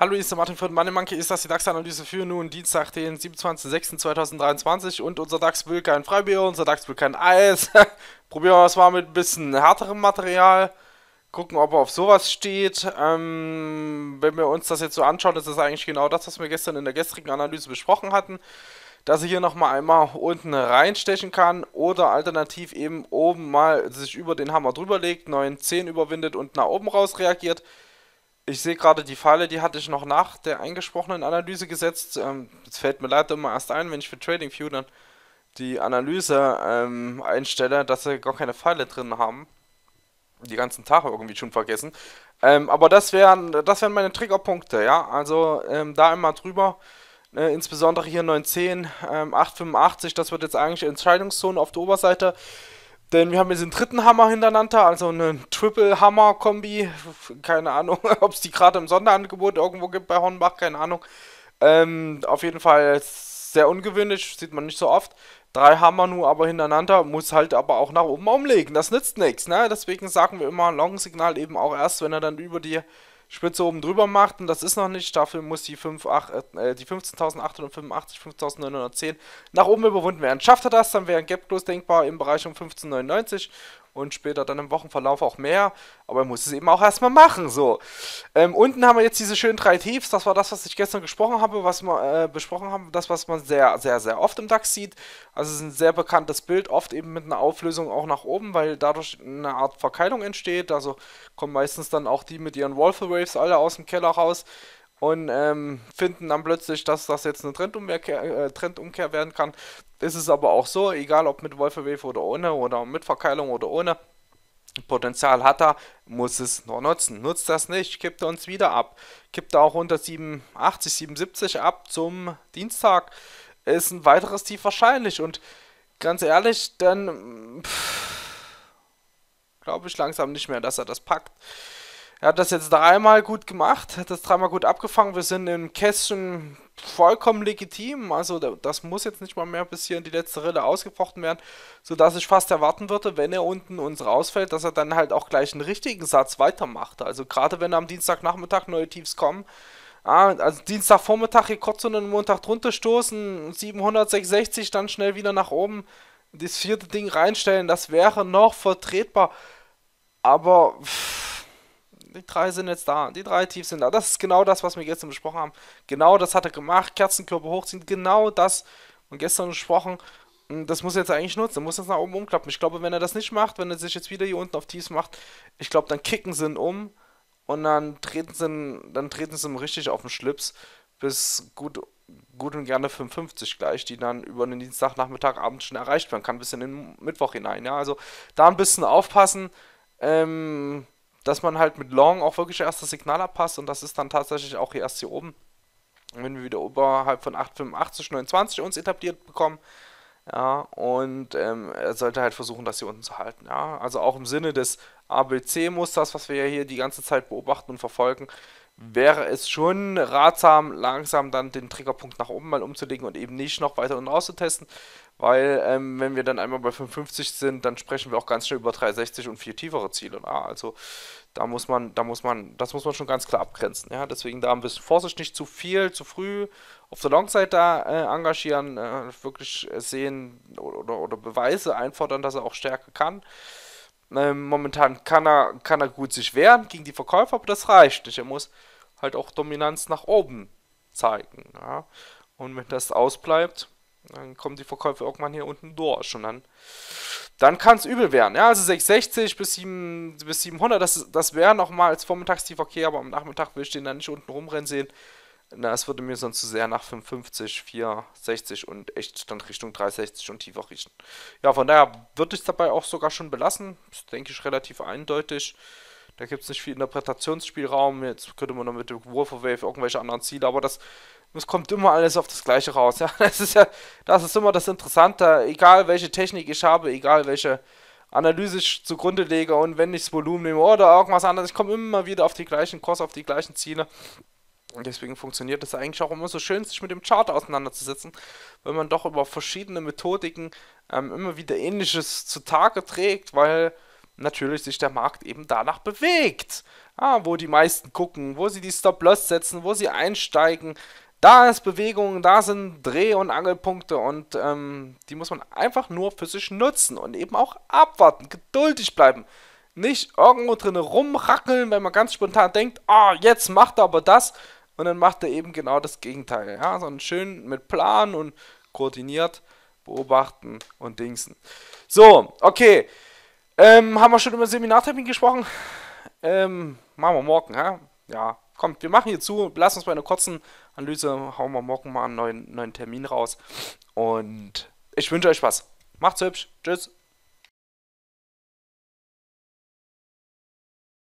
Hallo, hier ist der Martin von Money Monkey. Ist das die DAX-Analyse für nun Dienstag, den 27.06.2023 und unser DAX will kein Freibier, unser DAX will kein Eis. Probieren wir es mal mit ein bisschen härterem Material. Gucken, ob er auf sowas steht. Ähm, wenn wir uns das jetzt so anschauen, ist das eigentlich genau das, was wir gestern in der gestrigen Analyse besprochen hatten. Dass er hier nochmal einmal unten reinstechen kann oder alternativ eben oben mal sich über den Hammer drüber legt, 9,10 überwindet und nach oben raus reagiert. Ich sehe gerade die Falle, die hatte ich noch nach der eingesprochenen Analyse gesetzt. Ähm, das fällt mir leider immer erst ein, wenn ich für TradingView dann die Analyse ähm, einstelle, dass sie gar keine Falle drin haben. Die ganzen Tage irgendwie schon vergessen. Ähm, aber das wären, das wären meine Triggerpunkte, ja. Also ähm, da immer drüber. Äh, insbesondere hier 910, ähm, 885, das wird jetzt eigentlich Entscheidungszone auf der Oberseite. Denn wir haben jetzt den dritten Hammer hintereinander, also eine Triple-Hammer-Kombi. Keine Ahnung, ob es die gerade im Sonderangebot irgendwo gibt bei Hornbach, keine Ahnung. Ähm, auf jeden Fall sehr ungewöhnlich, sieht man nicht so oft. Drei Hammer nur aber hintereinander, muss halt aber auch nach oben umlegen. Das nützt nichts, ne? Deswegen sagen wir immer Long-Signal eben auch erst, wenn er dann über die Spitze oben drüber macht und das ist noch nicht. Dafür muss die, 5, 8, äh, die 15.885, 15.910 nach oben überwunden werden. Schafft er das, dann wäre ein Gap Close denkbar im Bereich um 15.99 und später dann im Wochenverlauf auch mehr. Aber er muss es eben auch erstmal machen. So. Ähm, unten haben wir jetzt diese schönen drei Tiefs. Das war das, was ich gestern gesprochen habe, was wir äh, besprochen haben. Das, was man sehr, sehr, sehr oft im DAX sieht. Also es ist ein sehr bekanntes Bild, oft eben mit einer Auflösung auch nach oben, weil dadurch eine Art Verkeilung entsteht. Also kommen meistens dann auch die mit ihren Wolfe Waves alle aus dem Keller raus und ähm, finden dann plötzlich, dass das jetzt eine Trendumkehr, äh, Trendumkehr werden kann. Ist aber auch so, egal ob mit Wolfe Wave oder ohne oder mit Verkeilung oder ohne. Potenzial hat er, muss es nur nutzen. Nutzt das nicht, kippt er uns wieder ab. Kippt er auch unter 87, 77 ab zum Dienstag. Ist ein weiteres Tief wahrscheinlich. Und ganz ehrlich, dann glaube ich langsam nicht mehr, dass er das packt. Er hat das jetzt dreimal gut gemacht, hat das dreimal gut abgefangen. Wir sind im Kästchen vollkommen legitim. Also das muss jetzt nicht mal mehr bis hier in die letzte Rille ausgefochten werden, sodass ich fast erwarten würde, wenn er unten uns rausfällt, dass er dann halt auch gleich einen richtigen Satz weitermacht. Also gerade wenn am Dienstagnachmittag neue Tiefs kommen, Ah, also Dienstagvormittag hier kurz und den Montag drunter stoßen, 766, dann schnell wieder nach oben, das vierte Ding reinstellen, das wäre noch vertretbar. Aber pff, die drei sind jetzt da, die drei tief sind da. Das ist genau das, was wir gestern besprochen haben. Genau das hat er gemacht. Kerzenkörper hochziehen, genau das. Und gestern besprochen, das muss er jetzt eigentlich nutzen, muss jetzt nach oben umklappen. Ich glaube, wenn er das nicht macht, wenn er sich jetzt wieder hier unten auf Tiefs macht, ich glaube, dann kicken sie ihn um und dann treten sie, dann treten sie ihm richtig auf den Schlips bis gut, gut und gerne 55 gleich, die dann über den Dienstagnachmittag, Abend schon erreicht werden kann, bis in den Mittwoch hinein. Ja, also da ein bisschen aufpassen. Ähm, dass man halt mit Long auch wirklich erst das Signal abpasst und das ist dann tatsächlich auch hier erst hier oben. Wenn wir wieder oberhalb von 885, 29 uns etabliert bekommen, ja, und ähm, er sollte halt versuchen, das hier unten zu halten, ja. Also auch im Sinne des ABC-Musters, was wir ja hier die ganze Zeit beobachten und verfolgen, wäre es schon ratsam, langsam dann den Triggerpunkt nach oben mal umzulegen und eben nicht noch weiter unten auszutesten, weil ähm, wenn wir dann einmal bei 55 sind, dann sprechen wir auch ganz schnell über 360 und viel tiefere Ziele. Ja, also da muss man, da muss man, das muss man schon ganz klar abgrenzen. Ja, deswegen da ein bisschen Vorsicht, nicht zu viel, zu früh auf der Longseite da äh, engagieren, äh, wirklich sehen oder, oder, Beweise einfordern, dass er auch stärker kann. Ähm, momentan kann er, kann er gut sich wehren gegen die Verkäufer, aber das reicht nicht. Er muss halt auch Dominanz nach oben zeigen. Ja? Und wenn das ausbleibt, dann kommen die Verkäufe irgendwann hier unten durch und dann, dann kann es übel werden. Ja, also 660 bis, 7, bis 700, das, das wäre nochmal als Vormittagstief okay, aber am Nachmittag will ich den dann nicht unten rumrennen sehen. Na, es würde mir sonst zu sehr nach 550, 460 und echt dann Richtung 360 und tiefer riechen. Ja, von daher würde ich es dabei auch sogar schon belassen. Das denke ich relativ eindeutig. Da gibt es nicht viel Interpretationsspielraum. Jetzt könnte man noch mit dem Warfare Wave irgendwelche anderen Ziele, aber das, das kommt immer alles auf das Gleiche raus. Ja, das ist ja, das ist immer das Interessante. Egal welche Technik ich habe, egal welche Analyse ich zugrunde lege und wenn ich das Volumen nehme oder irgendwas anderes, ich komme immer wieder auf die gleichen Kurs, auf die gleichen Ziele. Und deswegen funktioniert es eigentlich auch immer so schön, sich mit dem Chart auseinanderzusetzen, weil man doch über verschiedene Methodiken ähm, immer wieder Ähnliches zutage trägt, weil natürlich sich der Markt eben danach bewegt. Ja, wo die meisten gucken, wo sie die Stop-Loss setzen, wo sie einsteigen. Da ist Bewegung, da sind Dreh- und Angelpunkte und ähm, die muss man einfach nur für sich nutzen und eben auch abwarten, geduldig bleiben. Nicht irgendwo drin rumrackeln, wenn man ganz spontan denkt, ah, oh, jetzt macht er aber das und dann macht er eben genau das Gegenteil. Ja, sondern schön mit Plan und koordiniert beobachten und dingsen. So, okay. Ähm, haben wir schon über Seminartermin gesprochen? Ähm, machen wir morgen, ja? Ja, kommt, wir machen hier zu, lass uns bei einer kurzen Analyse, hauen wir morgen mal einen neuen, neuen Termin raus. Und ich wünsche euch was. Macht's hübsch. Tschüss.